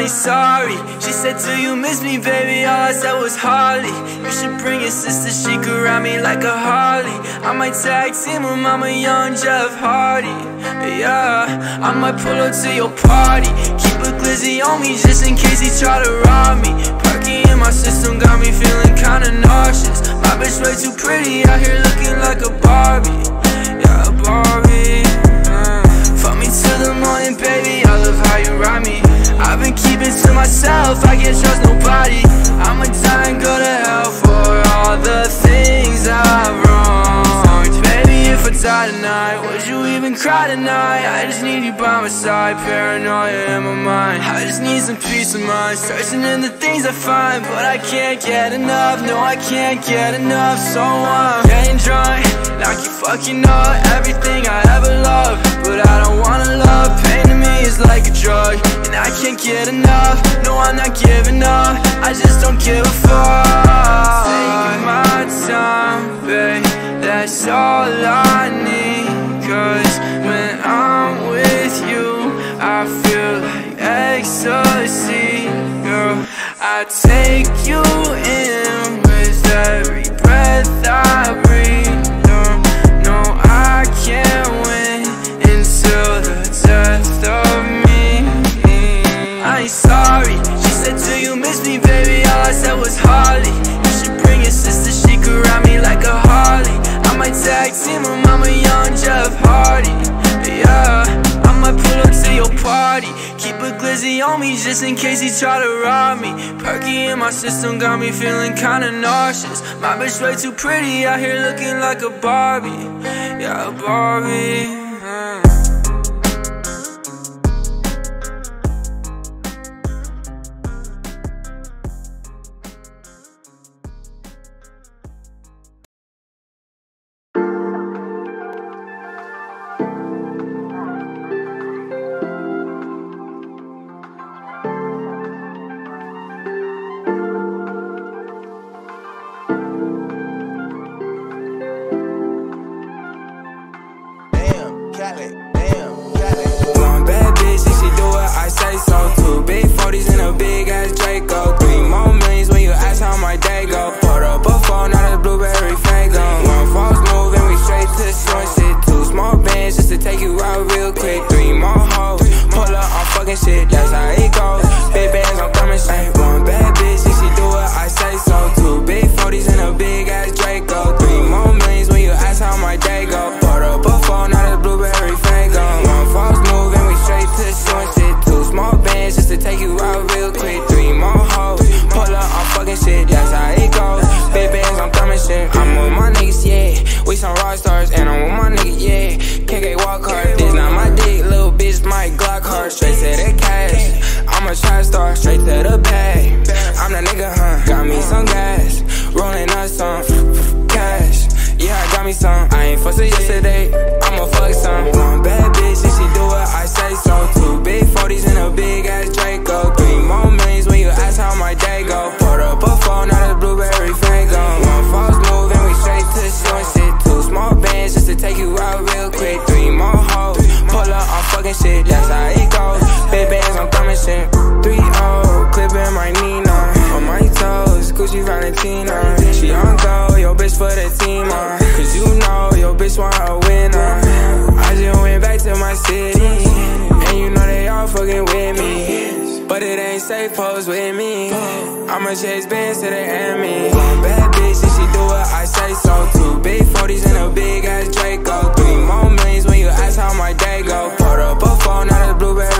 ain't sorry. She said, do you miss me, baby? All I said was Harley You should bring your sister, she could ride me like a Harley. I might tag team with Mama Young Jeff Hardy. Yeah, I might pull up to your party. Keep a glizzy on me just in case he try to rob me. Perky in my system got me feeling kinda nauseous. My bitch way too pretty out here looking like a Barbie. Yeah, a Barbie cry tonight? I just need you by my side, paranoia in my mind. I just need some peace of mind, searching in the things I find But I can't get enough, no I can't get enough. So I'm getting drunk, like you fucking up everything I ever loved. But I don't wanna love, pain to me is like a drug And I can't get enough, no I'm not giving up. I just don't I feel like ecstasy Girl, I take you just in case he try to rob me. Perky in my system got me feeling kinda nauseous. My bitch way too pretty out here looking like a Barbie. Yeah, a Barbie We some rock stars, and I'm with my nigga, yeah. KK walk hard, this not my dick, little bitch, my Glock hard, straight to the cash. I'm a trap star, straight to the bag. I'm that nigga, huh? Got me some gas, rolling up some cash. Yeah, I got me some. I ain't fussing yesterday. Fucking with me. But it ain't safe, pose with me. I'ma chase bands to the enemy. One bad bitch, and she do what I say so. Two big 40s and a big ass Draco. Three more millions when you ask how my day go. Put up a phone, not a blueberry